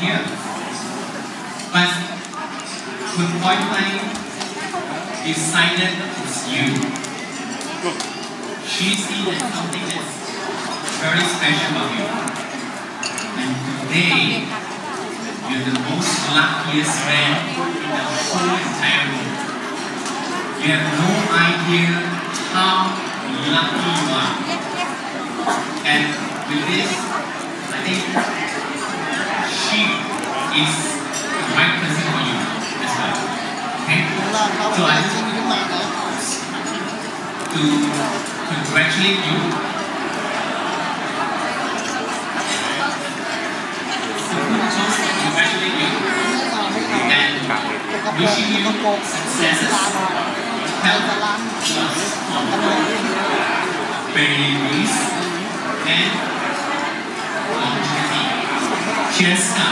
But Kun Point Blank decided it's you. She sees that something that's very special about you. And today, you're the most luckiest man in the whole entire room. You have no idea how lucky you are. And with this, I think is right person for you as well. Okay? So I just to congratulate you. Congratulate you and wishing you successes, health, babies, and longevity. Cheers now. Now,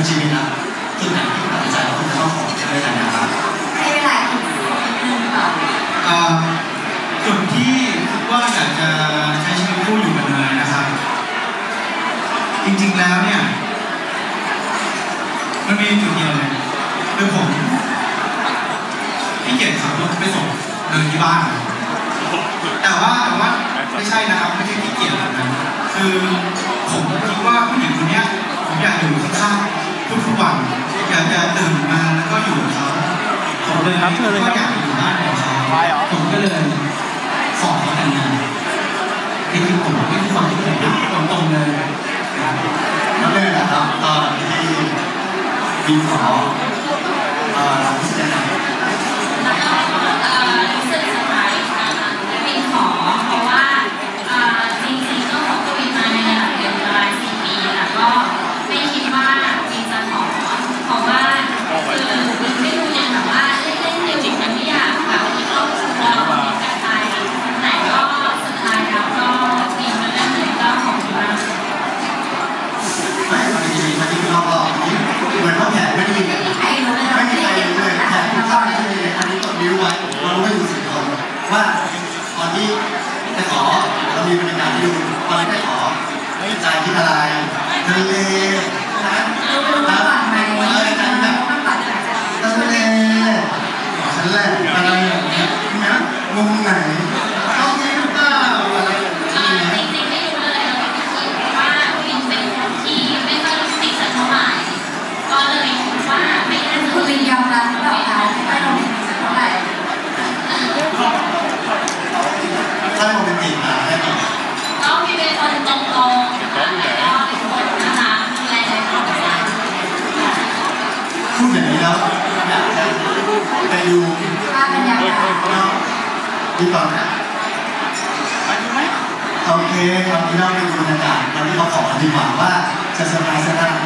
ทั้งชีวิตนะจุดไหนที่ตัดสินใจว่าคุณจะต้องขอจะได้แต่งงานครับให้เวลาอีกนิดนึงค่ะอ่าจุดที่คิดว่าอยากจะใช้ชีวิตคู่อยู่กันเลยนะครับ จริงๆแล้วเนี่ย มันมีจุดเดียวเลยคือผมพี่เกียรติขับรถไปส่งเดินที่บ้านแต่ว่าแต่ว่าไม่ใช่นะครับไม่ใช่ขี้เกียจแบบนั้นคือผมคิดว่าผู้หญิงคนเนี้ยผมอยากอยู่ข้างๆ ทุกๆวันอยากจะตื่นมาแล้วก็อยู่กับเขาผมเลยครับเชิญเลยครับก็อยากอยู่บ้านของเขาไปเหรอผมก็เลยขอเขาแต่งงานจริงๆผมไม่ได้ฟังที่ผมนะตรงๆเลยนั่นเลยนะครับตอนที่บินขอเอ่อที่จะแล้ว ไว้เรารู้กันอยู่สี่คนว่าตอนที่จะขอเรามีบรรยากาศที่ดูตอนที่จะขอใจคิดอะไรทะเลนะ รู้ไม่รู้ว่าก่อนไหม เออใจแบบ มันก่อนจะ ทะเลฉันแหละอะไรอย่างเงี้ยนะมุมไหนต้องมีหรือเปล่าอะไรอย่าง เอ่ เงี้ อย จริงๆไม่รู้เลยเราไม่คิดเพราะว่าวินเป็นคนที่ไม่ค่อยรู้สึกสักเท่าไหร่ก็เลยคิดว่าไม่น่าจะ คุณ เป็ วิ น นยอมรับหรือเปล่าคะไม่ลงสักเท่าไหร่ ถ้าโรแมนติกอะให้ก่อน ก็พี่เป็นคนตรงๆนะคะแล้วก็เป็นคนน่ารักดูแลในครอบครัว พูดอย่างนี้แล้วอยากจะ ไปดูภาพบรรยากาศเนาะดีก่อนนะโอเคตอนนี้เราไปดูบรรยากาศตอนที่เขาขอดีกว่าว่าจะเซอร์ไพรส์ขนาย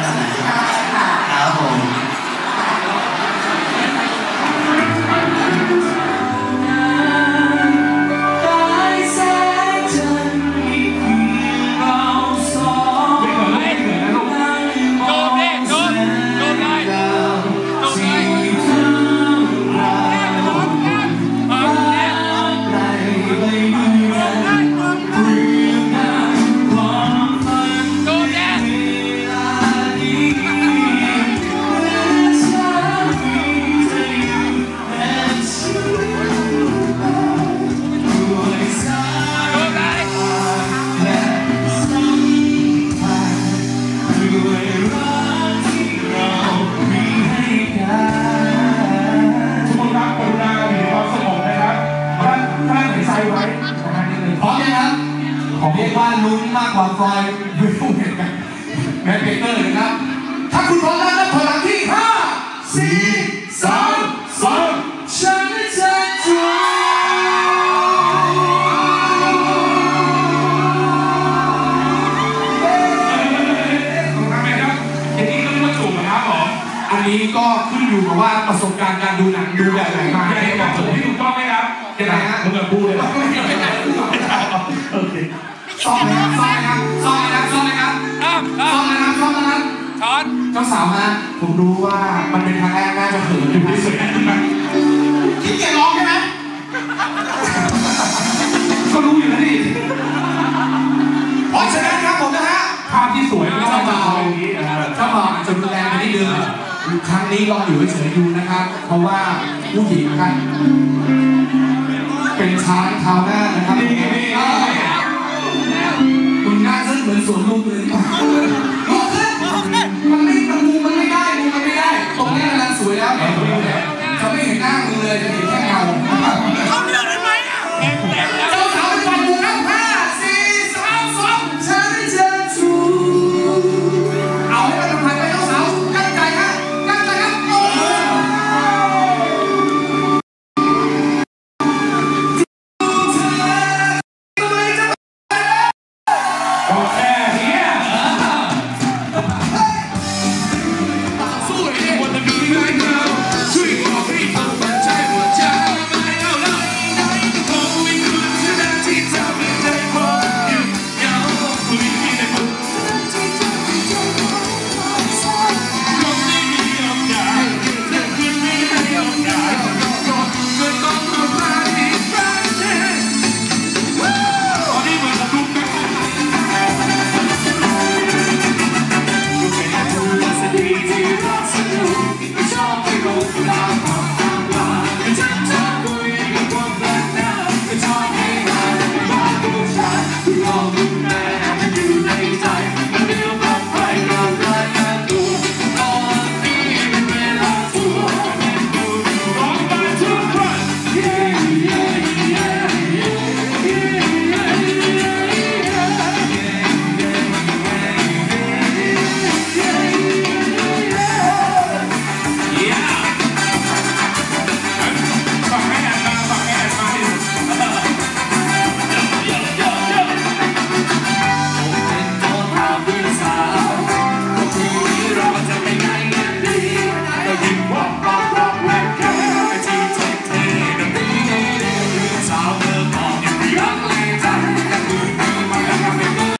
ไว้นะฮะนิดนึงพร้อมไหมครับ ผมเรียกว่าลุ้นมากกว่าฟลอยด์ไม่ต้องเห็นกันแมนเบเกอร์นะครับ ถ้าคุณพร้อม ยังไงฮะมึงกับกูเลยเหรอโอเคซ่อมเลยครับซ่อมเลยครับซ่อมเลยครับซ่อมเลยครับข้ามซ่ข้าอมมเลยครับซ่อมเลยครับช้อนเจ้าสาวฮะผมรู้ว่ามันเป็นครั้งแรกน่าจะเขินอยู่ที่สุดขี้เกียจร้องใช่ไหมก็รู้อยู่แล้วดิเพราะฉะนั้นครับผมนะฮะภาพที่สวยไม่ต้องมาเอาอย่างนี้นะครับถ้าบอกอาจจะรุนแรงไปนิดนึงครั้งนี้ลองอยู่เฉยๆดูนะครับ เพราะว่าผู้หญิงครับ เป็นช้างเท้าหน้านะครับนี่นี่คุณหน้าซึ่งเหมือนสวนลุมเลยดีก Right now.